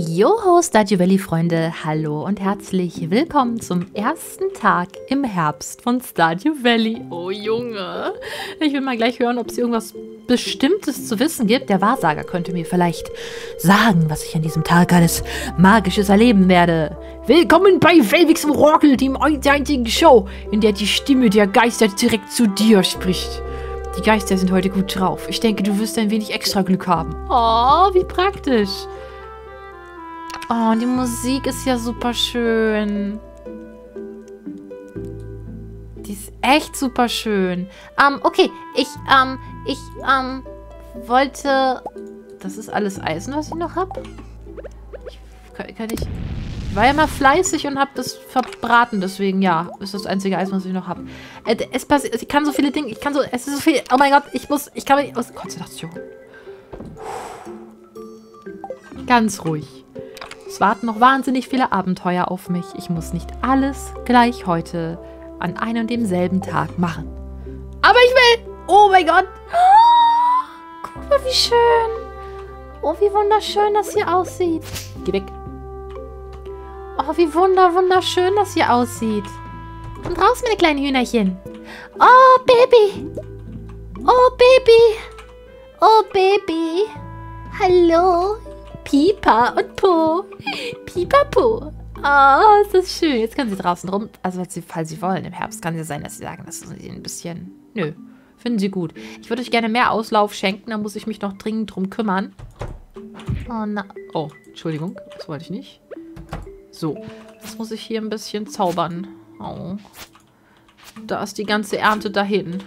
Joho, Stadio Valley Freunde, hallo und herzlich willkommen zum ersten Tag im Herbst von Stadio Valley. Oh Junge, ich will mal gleich hören, ob es irgendwas Bestimmtes zu wissen gibt. Der Wahrsager könnte mir vielleicht sagen, was ich an diesem Tag alles Magisches erleben werde. Willkommen bei Velvix Orakel, dem einzigen Show, in der die Stimme der Geister direkt zu dir spricht. Die Geister sind heute gut drauf. Ich denke, du wirst ein wenig extra Glück haben. Oh, wie praktisch. Oh, die Musik ist ja super schön. Die ist echt super schön. Ähm, okay, ich, ähm, ich, ähm, wollte... Das ist alles Eisen, was ich noch habe? Kann, kann ich... War ja mal fleißig und habe das verbraten, deswegen, ja, ist das einzige Eisen, was ich noch habe. Äh, es passiert, ich kann so viele Dinge, ich kann so, es ist so viel, oh mein Gott, ich muss, ich kann mich, Konzentration. Ganz ruhig. Es warten noch wahnsinnig viele Abenteuer auf mich. Ich muss nicht alles gleich heute an einem und demselben Tag machen. Aber ich will! Oh mein Gott! Oh, guck mal, wie schön! Oh, wie wunderschön das hier aussieht. Geh weg. Oh, wie wunder, wunderschön das hier aussieht. Komm raus, meine kleinen Hühnerchen. Oh, Baby. Oh, Baby. Oh, Baby. Hallo. Pipa und Po. Pipapo. Oh, ist das schön. Jetzt können sie draußen rum, also falls sie, falls sie wollen. Im Herbst kann es ja sein, dass sie sagen, das ist ein bisschen... Nö, finden sie gut. Ich würde euch gerne mehr Auslauf schenken, da muss ich mich noch dringend drum kümmern. Oh, na... Oh, Entschuldigung, das wollte ich nicht. So, jetzt muss ich hier ein bisschen zaubern. Oh. Da ist die ganze Ernte dahin.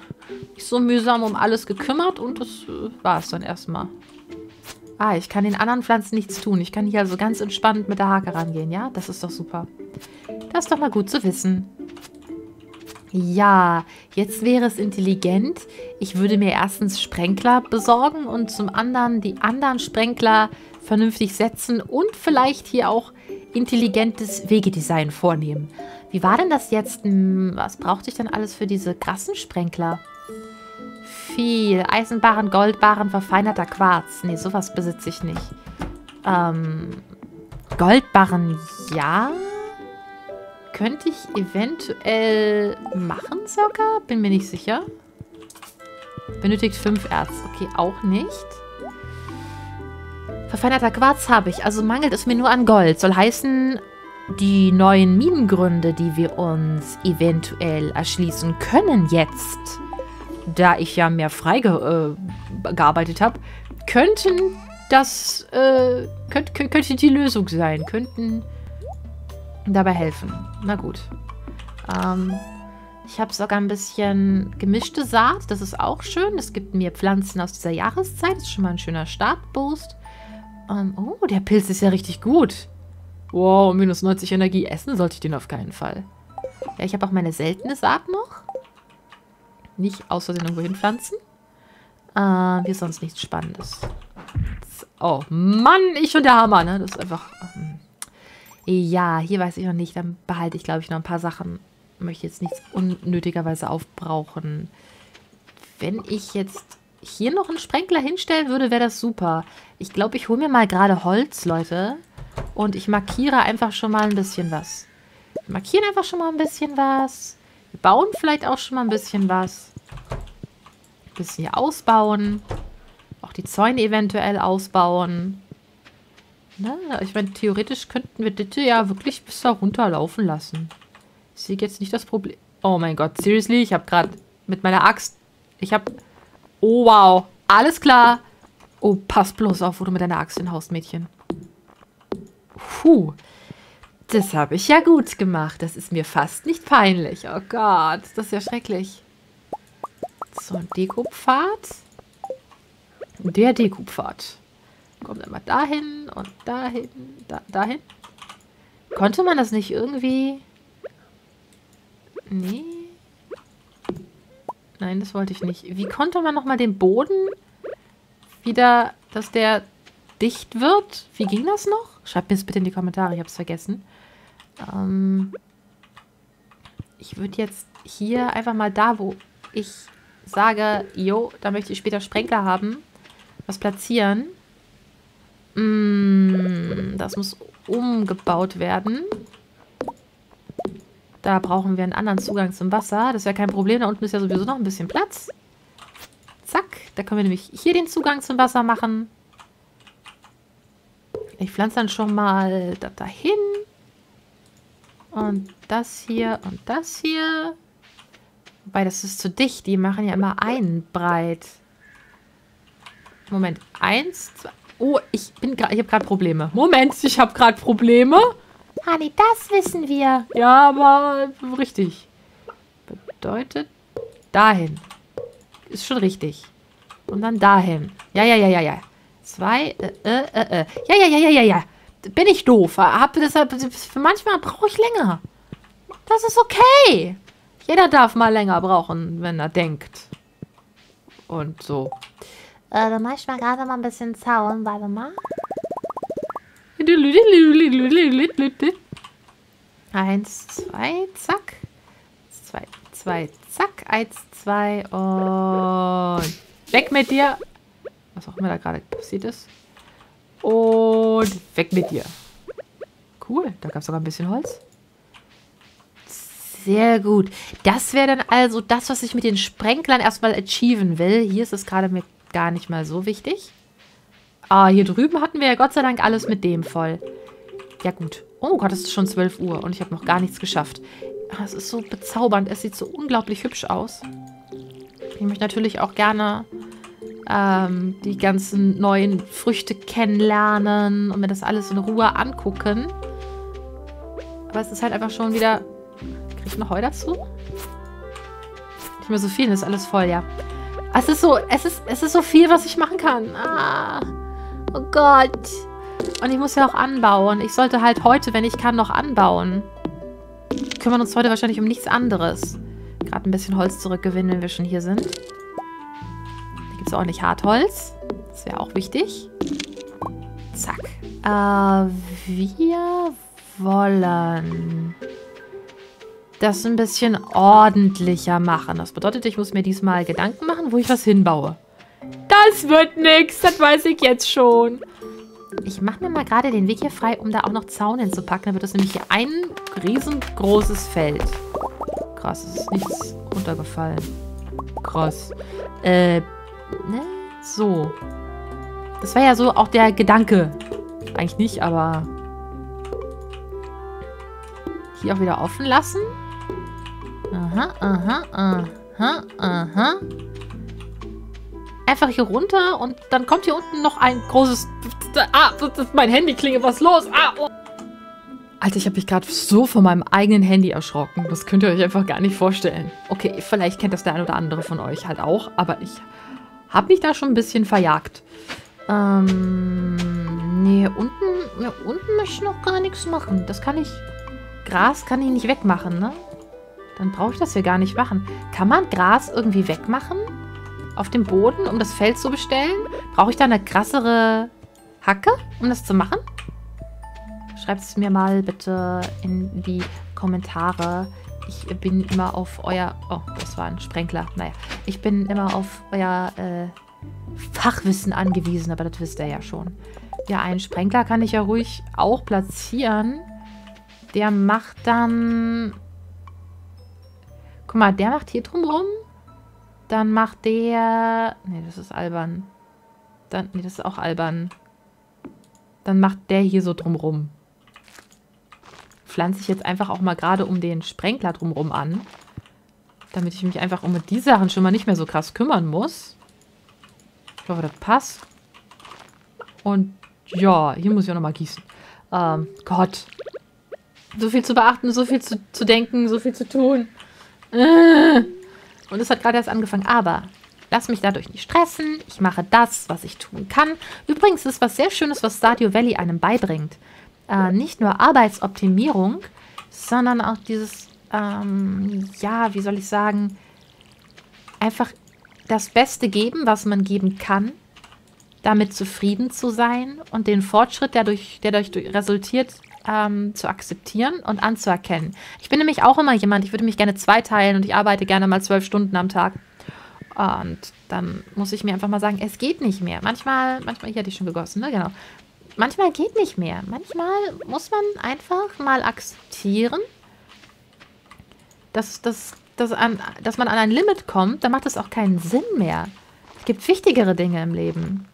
Ich so mühsam um alles gekümmert und das äh, war es dann erstmal. Ah, ich kann den anderen Pflanzen nichts tun. Ich kann hier also ganz entspannt mit der Hake rangehen, ja? Das ist doch super. Das ist doch mal gut zu wissen. Ja, jetzt wäre es intelligent. Ich würde mir erstens Sprenkler besorgen und zum anderen die anderen Sprenkler vernünftig setzen und vielleicht hier auch intelligentes Wegedesign vornehmen. Wie war denn das jetzt? Hm, was brauchte ich denn alles für diese krassen Sprenkler? Viel. Eisenbarren, Goldbarren, verfeinerter Quarz. Nee, sowas besitze ich nicht. Ähm, Goldbarren, ja. Könnte ich eventuell machen sogar? Bin mir nicht sicher. Benötigt fünf Erz. Okay, auch nicht. Verfeinerter Quarz habe ich. Also mangelt es mir nur an Gold. Soll heißen, die neuen Minengründe, die wir uns eventuell erschließen können jetzt, da ich ja mehr freigearbeitet äh, habe, könnten das, äh, könnt, könnte die Lösung sein. Könnten dabei helfen. Na gut. Ähm, ich habe sogar ein bisschen gemischte Saat. Das ist auch schön. Es gibt mir Pflanzen aus dieser Jahreszeit. Das ist schon mal ein schöner Startboost. Ähm, oh, der Pilz ist ja richtig gut. Wow, minus 90 Energie. Essen sollte ich den auf keinen Fall. Ja, ich habe auch meine seltene Saat noch nicht Versehen irgendwo hinpflanzen. Äh, wie sonst nichts Spannendes. Oh, Mann, ich und der Hammer, ne? Das ist einfach... Ähm, ja, hier weiß ich noch nicht. Dann behalte ich, glaube ich, noch ein paar Sachen. Möchte jetzt nichts unnötigerweise aufbrauchen. Wenn ich jetzt hier noch einen Sprenkler hinstellen würde, wäre das super. Ich glaube, ich hole mir mal gerade Holz, Leute. Und ich markiere einfach schon mal ein bisschen was. Wir markieren einfach schon mal ein bisschen was. Wir bauen vielleicht auch schon mal ein bisschen was. Ein bisschen hier ausbauen. Auch die Zäune eventuell ausbauen. Na, ich meine, theoretisch könnten wir das ja wirklich bis da runterlaufen lassen. Ich sehe jetzt nicht das Problem. Oh mein Gott, seriously? Ich habe gerade mit meiner Axt... Ich habe... Oh, wow. Alles klar. Oh, pass bloß auf, wo du mit deiner Axt hinhaust, Mädchen. Puh. Das habe ich ja gut gemacht. Das ist mir fast nicht peinlich. Oh Gott, das ist ja schrecklich. So, ein Dekopfad. Der Dekopfad. Kommt immer dahin und dahin, da, dahin. Konnte man das nicht irgendwie... Nee. Nein, das wollte ich nicht. Wie konnte man nochmal den Boden wieder, dass der dicht wird? Wie ging das noch? Schreibt mir das bitte in die Kommentare, ich habe es vergessen. Ähm, ich würde jetzt hier einfach mal da, wo ich sage, jo, da möchte ich später Sprenkler haben, was platzieren. Mm, das muss umgebaut werden. Da brauchen wir einen anderen Zugang zum Wasser. Das ja kein Problem. Da unten ist ja sowieso noch ein bisschen Platz. Zack. Da können wir nämlich hier den Zugang zum Wasser machen. Ich pflanze dann schon mal das dahin. Und das hier und das hier. Wobei, das ist zu dicht. Die machen ja immer einen breit. Moment. Eins, zwei. Oh, ich bin gerade. Ich habe gerade Probleme. Moment, ich habe gerade Probleme. Hani, das wissen wir. Ja, aber richtig. Bedeutet dahin. Ist schon richtig. Und dann dahin. Ja, ja, ja, ja, ja. Zwei, äh, äh, äh, äh. Ja, ja, ja, ja, ja, ja. Bin ich doof. Hab deshalb, manchmal brauche ich länger. Das ist okay. Jeder darf mal länger brauchen, wenn er denkt. Und so. Äh, dann mach ich mal gerade mal ein bisschen Zaun. Warte mal. Eins, zwei, zack. Zwei, zwei, zack. Eins, zwei und weg mit dir. Was auch immer da gerade passiert ist. Und weg mit dir. Cool, da gab es sogar ein bisschen Holz. Sehr gut. Das wäre dann also das, was ich mit den Sprenklern erstmal achieven will. Hier ist es gerade mir gar nicht mal so wichtig. Ah, hier drüben hatten wir ja Gott sei Dank alles mit dem voll. Ja gut. Oh Gott, es ist schon 12 Uhr und ich habe noch gar nichts geschafft. Ah, es ist so bezaubernd. Es sieht so unglaublich hübsch aus. Ich möchte natürlich auch gerne ähm, die ganzen neuen Früchte kennenlernen und mir das alles in Ruhe angucken. Aber es ist halt einfach schon wieder... Krieg ich noch Heu dazu? Nicht mehr so viel, das ist alles voll, ja. Es ist so, es ist, es ist so viel, was ich machen kann. Ah, oh Gott. Und ich muss ja auch anbauen. Ich sollte halt heute, wenn ich kann, noch anbauen. Wir kümmern uns heute wahrscheinlich um nichts anderes. Gerade ein bisschen Holz zurückgewinnen, wenn wir schon hier sind. Da gibt es ordentlich Hartholz. Das wäre auch wichtig. Zack. Äh, wir wollen das ein bisschen ordentlicher machen. Das bedeutet, ich muss mir diesmal Gedanken machen, wo ich was hinbaue. Das wird nix, das weiß ich jetzt schon. Ich mache mir mal gerade den Weg hier frei, um da auch noch Zaun hinzupacken. Dann wird das nämlich hier ein riesengroßes Feld. Krass, es ist nichts runtergefallen. Krass. Äh, ne? So. Das war ja so auch der Gedanke. Eigentlich nicht, aber... Hier auch wieder offen lassen. Aha, aha, aha, aha. Einfach hier runter und dann kommt hier unten noch ein großes... Ah, das ist mein Handy klinge, was los? Ah, oh. Alter, ich habe mich gerade so von meinem eigenen Handy erschrocken. Das könnt ihr euch einfach gar nicht vorstellen. Okay, vielleicht kennt das der ein oder andere von euch halt auch, aber ich habe mich da schon ein bisschen verjagt. Ähm, nee, unten, ja, unten möchte ich noch gar nichts machen. Das kann ich, Gras kann ich nicht wegmachen, ne? Dann brauche ich das hier gar nicht machen. Kann man Gras irgendwie wegmachen? Auf dem Boden, um das Feld zu bestellen? Brauche ich da eine krassere Hacke, um das zu machen? Schreibt es mir mal bitte in die Kommentare. Ich bin immer auf euer... Oh, das war ein Sprenkler. Naja, ich bin immer auf euer äh, Fachwissen angewiesen, aber das wisst ihr ja schon. Ja, einen Sprenkler kann ich ja ruhig auch platzieren. Der macht dann Guck mal, der macht hier drumrum. Dann macht der... Ne, das ist albern. Dann, nee, das ist auch albern. Dann macht der hier so drumrum. Pflanze ich jetzt einfach auch mal gerade um den Sprenkler drumrum an. Damit ich mich einfach um die Sachen schon mal nicht mehr so krass kümmern muss. Ich hoffe, das passt. Und ja, hier muss ich auch nochmal gießen. Ähm, Gott. So viel zu beachten, so viel zu, zu denken, so viel zu tun. Und es hat gerade erst angefangen, aber lass mich dadurch nicht stressen. Ich mache das, was ich tun kann. Übrigens ist was sehr Schönes, was Stadio Valley einem beibringt. Äh, nicht nur Arbeitsoptimierung, sondern auch dieses, ähm, ja, wie soll ich sagen, einfach das Beste geben, was man geben kann, damit zufrieden zu sein und den Fortschritt, der, durch, der dadurch resultiert, ähm, zu akzeptieren und anzuerkennen. Ich bin nämlich auch immer jemand, ich würde mich gerne zweiteilen und ich arbeite gerne mal zwölf Stunden am Tag. Und dann muss ich mir einfach mal sagen, es geht nicht mehr. Manchmal, manchmal, hier hatte ich schon gegossen, ne? Genau. manchmal geht nicht mehr. Manchmal muss man einfach mal akzeptieren, dass, dass, dass, an, dass man an ein Limit kommt. Da macht es auch keinen Sinn mehr. Es gibt wichtigere Dinge im Leben.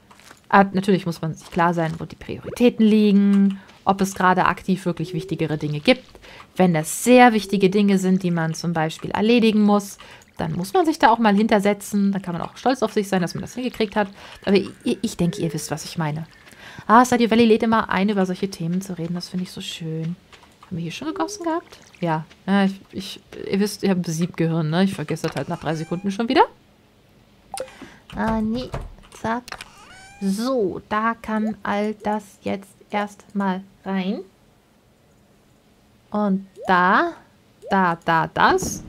Aber natürlich muss man sich klar sein, wo die Prioritäten liegen, ob es gerade aktiv wirklich wichtigere Dinge gibt. Wenn das sehr wichtige Dinge sind, die man zum Beispiel erledigen muss, dann muss man sich da auch mal hintersetzen. Dann kann man auch stolz auf sich sein, dass man das hingekriegt hat. Aber ich, ich denke, ihr wisst, was ich meine. Ah, Stadio Valley lädt immer ein, über solche Themen zu reden. Das finde ich so schön. Haben wir hier schon gegossen gehabt? Ja. ja ich, ich, ihr wisst, ihr habt ein Siebgehirn, ne? Ich vergesse das halt nach drei Sekunden schon wieder. Ah, nee. Zack. So, da kann all das jetzt erstmal rein. Und da, da, da, das.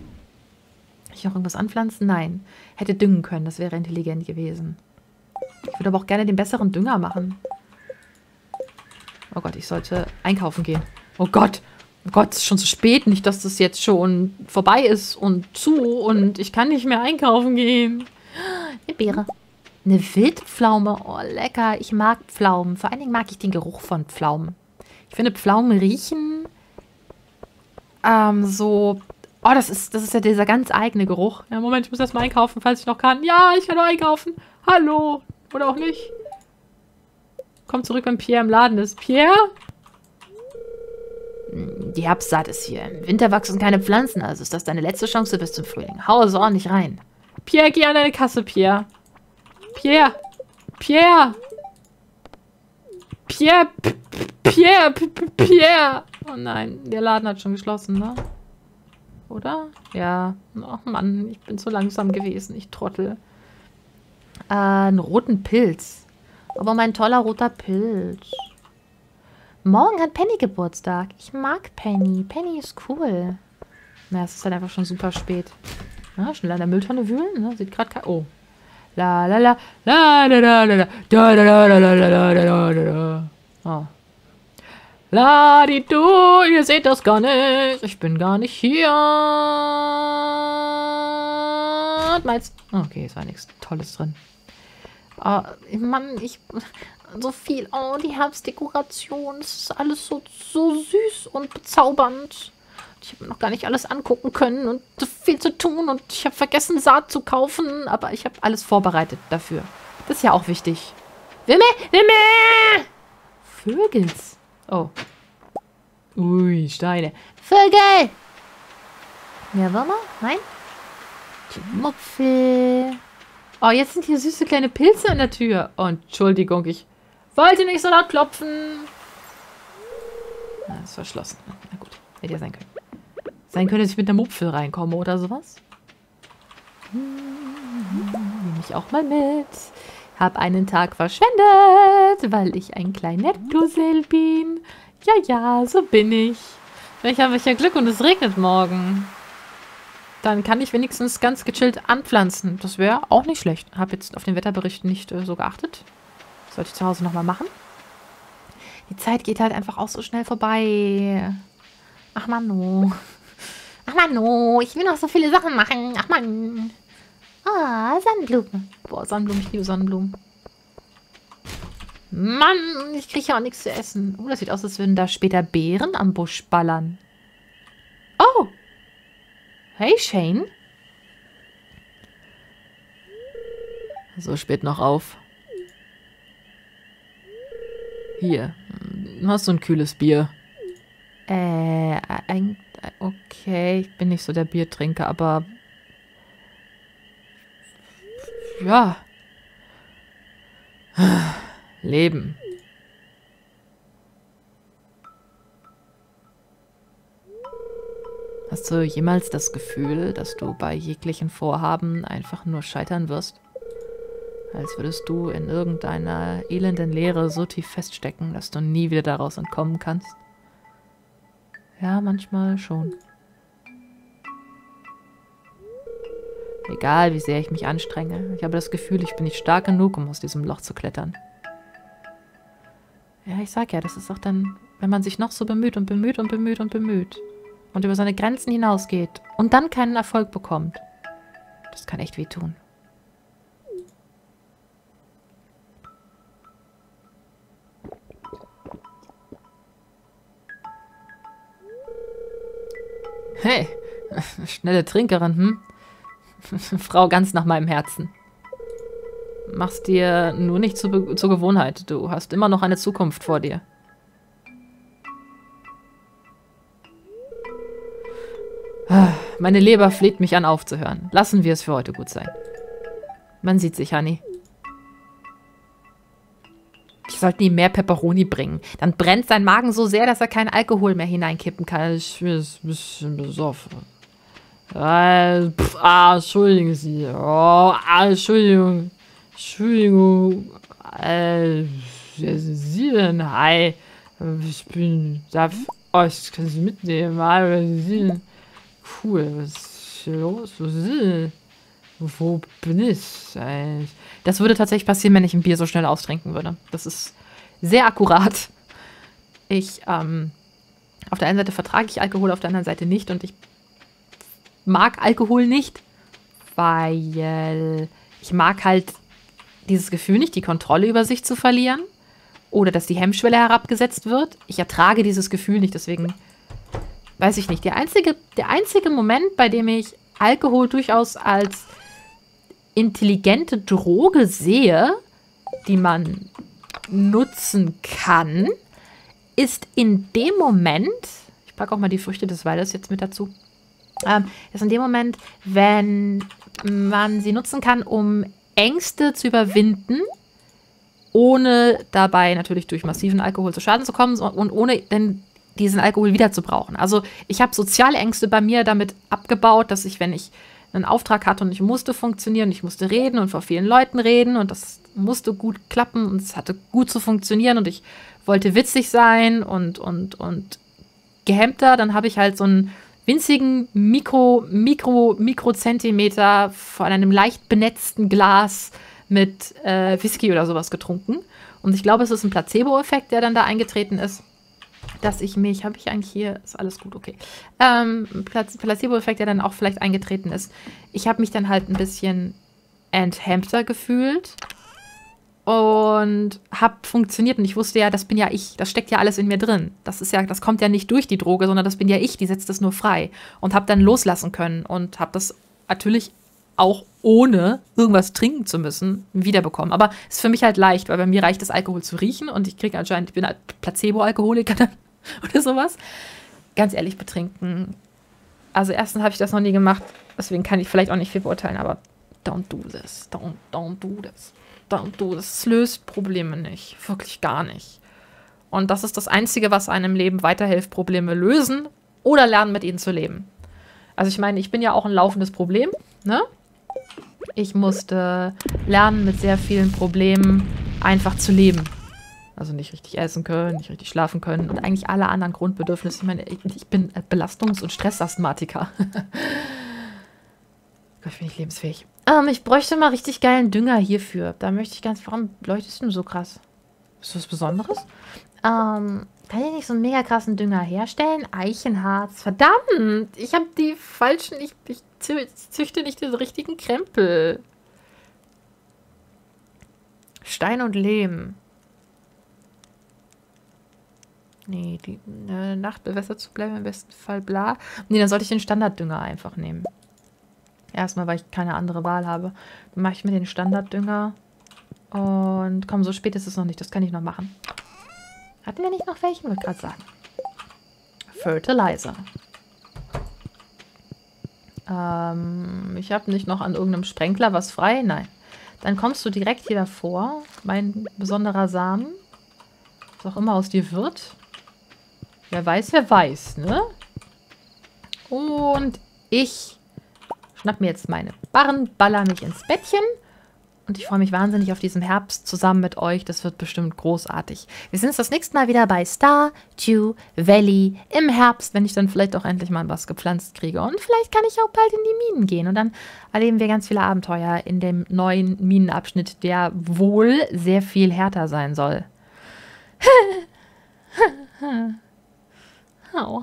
Ich noch irgendwas anpflanzen? Nein. Hätte düngen können, das wäre intelligent gewesen. Ich würde aber auch gerne den besseren Dünger machen. Oh Gott, ich sollte einkaufen gehen. Oh Gott. Oh Gott, es ist schon zu spät. Nicht, dass das jetzt schon vorbei ist und zu und ich kann nicht mehr einkaufen gehen. Eine Beere. Eine Wildpflaume. Oh, lecker. Ich mag Pflaumen. Vor allen Dingen mag ich den Geruch von Pflaumen. Ich finde, Pflaumen riechen ähm, so... Oh, das ist, das ist ja dieser ganz eigene Geruch. Ja, Moment, ich muss erst mal einkaufen, falls ich noch kann. Ja, ich kann noch einkaufen. Hallo. Oder auch nicht. Komm zurück, wenn Pierre im Laden ist. Pierre? Die Herbstsaat ist hier. Im Winter wachsen keine Pflanzen, also ist das deine letzte Chance bis zum Frühling. Hau es ordentlich rein. Pierre, geh an deine Kasse, Pierre. Pierre! Pierre! Pierre! Pierre! Pierre! Oh nein, der Laden hat schon geschlossen, ne? Oder? Ja. Ach oh Mann, ich bin zu langsam gewesen. Ich trottel. Äh, einen roten Pilz. Aber mein toller roter Pilz. Morgen hat Penny Geburtstag. Ich mag Penny. Penny ist cool. Na, es ist halt einfach schon super spät. Ja, schnell an der Mülltonne wühlen. Ne? Sieht gerade kein... Oh. La la la la la la la da da da da da da da da da Oh. La di du, ihr seht das gar nicht. Ich bin gar nicht hier. Meinst Okay, es war nichts Tolles drin. Oh, Mann, ich. So viel. Oh, die Herbstdekoration. Es ist alles so, so süß und bezaubernd. Ich habe noch gar nicht alles angucken können und so viel zu tun und ich habe vergessen, Saat zu kaufen, aber ich habe alles vorbereitet dafür. Das ist ja auch wichtig. Wimme, Wimme! Vögels. Oh. Ui, Steine. Vögel! Mehr Würmer? Nein? Die Mupfel. Oh, jetzt sind hier süße kleine Pilze an der Tür. Oh, Entschuldigung, ich wollte nicht so laut klopfen. Na, ist verschlossen. Na gut, hätte ja sein können. Sein könnte, dass ich mit einer Mupfel reinkomme oder sowas. Nehme ich auch mal mit. Hab einen Tag verschwendet, weil ich ein kleiner Dussel bin. Ja, ja, so bin ich. Vielleicht habe ich ja Glück und es regnet morgen. Dann kann ich wenigstens ganz gechillt anpflanzen. Das wäre auch nicht schlecht. Habe jetzt auf den Wetterbericht nicht äh, so geachtet. Sollte ich zu Hause nochmal machen. Die Zeit geht halt einfach auch so schnell vorbei. Ach, Manu. Ach Manu, ich will noch so viele Sachen machen. Ach Mann. Ah, oh, Sonnenblumen. Boah, Sonnenblumen, ich liebe Sonnenblumen. Mann, ich kriege ja auch nichts zu essen. Oh, das sieht aus, als würden da später Beeren am Busch ballern. Oh. Hey, Shane. So spät noch auf. Hier, hast du ein kühles Bier? Äh, ein, okay, ich bin nicht so der Biertrinker, aber ja. Leben. Hast du jemals das Gefühl, dass du bei jeglichen Vorhaben einfach nur scheitern wirst? Als würdest du in irgendeiner elenden Leere so tief feststecken, dass du nie wieder daraus entkommen kannst? Ja, manchmal schon. Egal, wie sehr ich mich anstrenge, ich habe das Gefühl, ich bin nicht stark genug, um aus diesem Loch zu klettern. Ja, ich sag ja, das ist auch dann, wenn man sich noch so bemüht und bemüht und bemüht und bemüht und über seine Grenzen hinausgeht und dann keinen Erfolg bekommt. Das kann echt wehtun. Schnelle Trinkerin, hm? Frau ganz nach meinem Herzen. Mach's dir nur nicht zu, zur Gewohnheit. Du hast immer noch eine Zukunft vor dir. Meine Leber fleht mich an, aufzuhören. Lassen wir es für heute gut sein. Man sieht sich, Honey. Ich sollte ihm mehr Peperoni bringen. Dann brennt sein Magen so sehr, dass er keinen Alkohol mehr hineinkippen kann. Ich bin ein bisschen besoffen. Äh, pff, ah, entschuldigen Sie. Oh, ah, Entschuldigung. Entschuldigung. Äh, wer sind Sie denn? Hi. Ich bin. Darf. Oh, ich kann Sie mitnehmen. Hi, wer sind Sie denn? Cool. Was ist hier los? Wo sind Sie? Wo bin ich? Das würde tatsächlich passieren, wenn ich ein Bier so schnell austrinken würde. Das ist sehr akkurat. Ich, ähm, auf der einen Seite vertrage ich Alkohol, auf der anderen Seite nicht. Und ich mag Alkohol nicht, weil ich mag halt dieses Gefühl nicht, die Kontrolle über sich zu verlieren. Oder dass die Hemmschwelle herabgesetzt wird. Ich ertrage dieses Gefühl nicht, deswegen weiß ich nicht. Der einzige, der einzige Moment, bei dem ich Alkohol durchaus als intelligente Droge sehe, die man nutzen kann, ist in dem Moment, ich packe auch mal die Früchte des Waldes jetzt mit dazu, ähm, ist in dem Moment, wenn man sie nutzen kann, um Ängste zu überwinden, ohne dabei natürlich durch massiven Alkohol zu Schaden zu kommen und ohne denn diesen Alkohol wieder zu brauchen. Also ich habe soziale Ängste bei mir damit abgebaut, dass ich, wenn ich einen Auftrag hatte und ich musste funktionieren, ich musste reden und vor vielen Leuten reden und das musste gut klappen und es hatte gut zu funktionieren und ich wollte witzig sein und, und, und gehemmter, dann habe ich halt so einen winzigen Mikro, Mikro, Mikrozentimeter von einem leicht benetzten Glas mit äh, Whisky oder sowas getrunken. Und ich glaube, es ist ein Placebo-Effekt, der dann da eingetreten ist dass ich mich, habe ich eigentlich hier, ist alles gut, okay. Ähm, Placebo-Effekt, der dann auch vielleicht eingetreten ist. Ich habe mich dann halt ein bisschen enthemmter gefühlt und habe funktioniert und ich wusste ja, das bin ja ich, das steckt ja alles in mir drin. Das ist ja, das kommt ja nicht durch die Droge, sondern das bin ja ich, die setzt das nur frei und habe dann loslassen können und habe das natürlich auch ohne irgendwas trinken zu müssen, wiederbekommen. Aber ist für mich halt leicht, weil bei mir reicht es, Alkohol zu riechen und ich kriege anscheinend, ich bin halt Placebo-Alkoholiker oder sowas. Ganz ehrlich, betrinken. Also erstens habe ich das noch nie gemacht, deswegen kann ich vielleicht auch nicht viel beurteilen, aber don't do this. Don't, don't do this. This. Es löst Probleme nicht. Wirklich gar nicht. Und das ist das Einzige, was einem Leben weiterhilft, Probleme lösen oder lernen, mit ihnen zu leben. Also ich meine, ich bin ja auch ein laufendes Problem, ne? Ich musste lernen, mit sehr vielen Problemen einfach zu leben. Also nicht richtig essen können, nicht richtig schlafen können und eigentlich alle anderen Grundbedürfnisse. Ich meine, ich, ich bin Belastungs- und Stressasthmatiker. Gott, bin ich lebensfähig. Ähm, ich bräuchte mal richtig geilen Dünger hierfür. Da möchte ich ganz... Warum leuchtest du so krass? Ist das was Besonderes? Ähm, kann ich nicht so einen mega krassen Dünger herstellen? Eichenharz. Verdammt! Ich habe die falschen... Ich, ich züchte nicht den richtigen Krempel. Stein und Lehm. Nee, die äh, Nacht bewässert zu bleiben, im besten Fall bla. Nee, dann sollte ich den Standarddünger einfach nehmen. Erstmal, weil ich keine andere Wahl habe. Dann mache ich mir den Standarddünger. Und komm, so spät ist es noch nicht. Das kann ich noch machen. Hatten wir nicht noch welchen? Wollte gerade sagen. Fertilizer. Ähm, ich habe nicht noch an irgendeinem Sprenkler was frei. Nein. Dann kommst du direkt hier davor. Mein besonderer Samen. Was auch immer aus dir wird. Wer weiß, wer weiß, ne? Und ich schnapp mir jetzt meine Barren, baller mich ins Bettchen. Und ich freue mich wahnsinnig auf diesen Herbst zusammen mit euch. Das wird bestimmt großartig. Wir sehen uns das nächste Mal wieder bei Star Dew Valley im Herbst, wenn ich dann vielleicht auch endlich mal was gepflanzt kriege. Und vielleicht kann ich auch bald in die Minen gehen. Und dann erleben wir ganz viele Abenteuer in dem neuen Minenabschnitt, der wohl sehr viel härter sein soll. Oh.